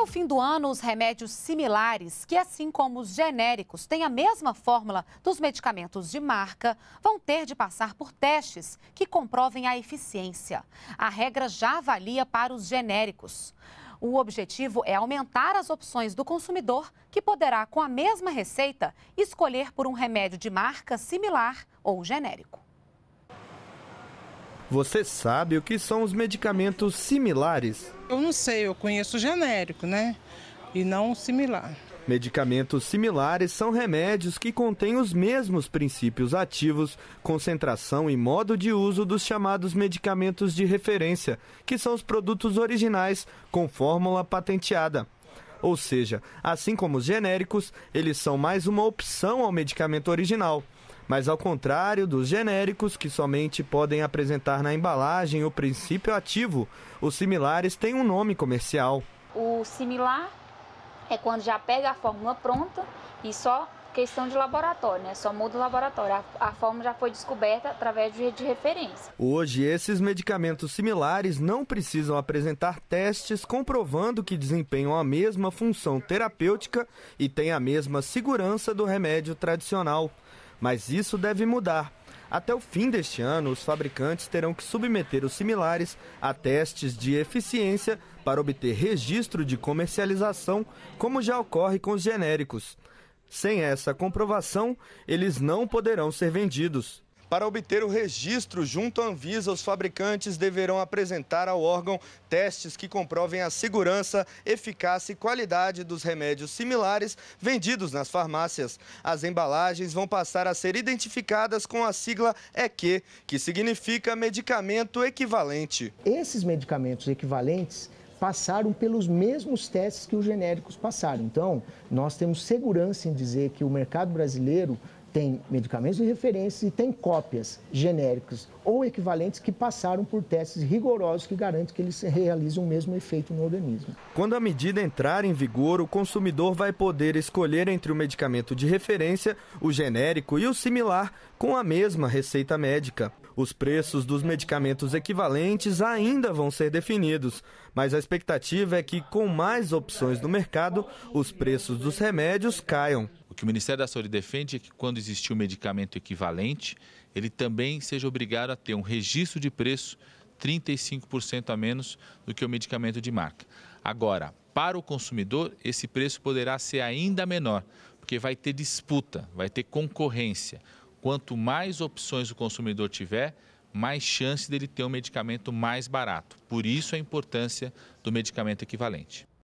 Até o fim do ano, os remédios similares, que assim como os genéricos têm a mesma fórmula dos medicamentos de marca, vão ter de passar por testes que comprovem a eficiência. A regra já valia para os genéricos. O objetivo é aumentar as opções do consumidor, que poderá, com a mesma receita, escolher por um remédio de marca similar ou genérico. Você sabe o que são os medicamentos similares? Eu não sei, eu conheço genérico, né? E não similar. Medicamentos similares são remédios que contêm os mesmos princípios ativos, concentração e modo de uso dos chamados medicamentos de referência, que são os produtos originais com fórmula patenteada. Ou seja, assim como os genéricos, eles são mais uma opção ao medicamento original. Mas ao contrário dos genéricos, que somente podem apresentar na embalagem o princípio ativo, os similares têm um nome comercial. O similar é quando já pega a fórmula pronta e só questão de laboratório, né? Só muda o laboratório. A, a fórmula já foi descoberta através de, de referência. Hoje, esses medicamentos similares não precisam apresentar testes comprovando que desempenham a mesma função terapêutica e têm a mesma segurança do remédio tradicional. Mas isso deve mudar. Até o fim deste ano, os fabricantes terão que submeter os similares a testes de eficiência para obter registro de comercialização, como já ocorre com os genéricos. Sem essa comprovação, eles não poderão ser vendidos. Para obter o registro junto à Anvisa, os fabricantes deverão apresentar ao órgão testes que comprovem a segurança, eficácia e qualidade dos remédios similares vendidos nas farmácias. As embalagens vão passar a ser identificadas com a sigla EQ, que significa medicamento equivalente. Esses medicamentos equivalentes passaram pelos mesmos testes que os genéricos passaram. Então, nós temos segurança em dizer que o mercado brasileiro tem medicamentos de referência e tem cópias genéricas ou equivalentes que passaram por testes rigorosos que garantem que eles realizam o mesmo efeito no organismo. Quando a medida entrar em vigor, o consumidor vai poder escolher entre o medicamento de referência, o genérico e o similar com a mesma receita médica. Os preços dos medicamentos equivalentes ainda vão ser definidos, mas a expectativa é que, com mais opções no mercado, os preços dos remédios caiam. O que o Ministério da Saúde defende é que, quando existir um medicamento equivalente, ele também seja obrigado a ter um registro de preço 35% a menos do que o medicamento de marca. Agora, para o consumidor, esse preço poderá ser ainda menor, porque vai ter disputa, vai ter concorrência. Quanto mais opções o consumidor tiver, mais chance dele ter um medicamento mais barato. Por isso a importância do medicamento equivalente.